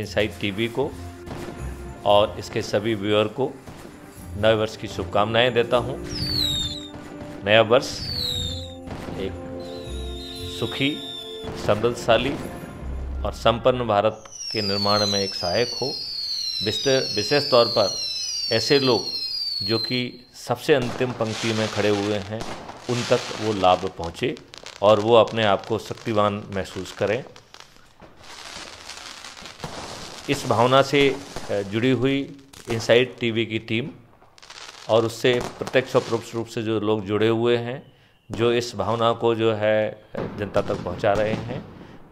Inside TV को और इसके सभी व्यूअर को नए वर्ष की शुभकामनाएँ देता हूँ। नया वर्ष एक सुखी समृद्धशाली और संपन्न भारत के निर्माण में एक सहायक हो। विशेष तौर पर ऐसे लोग जो कि सबसे अंतिम पंक्ति में खड़े हुए हैं, उन तक वो लाभ पहुँचे और वो अपने आप को शक्तिवान महसूस करें। इस भावना से जुड़ी हुई इनसाइड टीवी की टीम और उससे प्रत्यक्ष और परोक्ष रूप से जो लोग जुड़े हुए हैं, जो इस भावना को जो है जनता तक पहुँचा रहे हैं,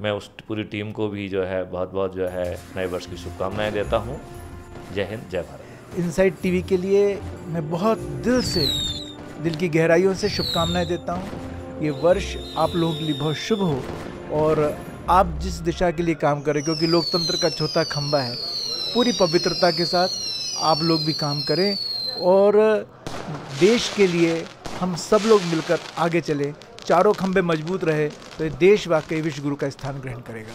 मैं उस पूरी टीम को भी जो है बहुत बहुत जो है, नए वर्ष की शुभकामनाएँ देता हूँ। जय हिंद, जय भारत। इनसाइड टीवी के लिए मैं बहुत दिल से, दिल की गहराइयों से शुभकामनाएँ देता हूँ। ये वर्ष आप लोगों के लिए बहुत शुभ हो और आप जिस दिशा के लिए काम करें क्योंकि लोकतंत्र का छोटा खंबा है, पूरी पवित्रता के साथ आप लोग भी काम करें और देश के लिए हम सब लोग मिलकर आगे चलें, चारों खंबे मज़बूत रहे तो ये देश वाकई विश्व गुरु का स्थान ग्रहण करेगा।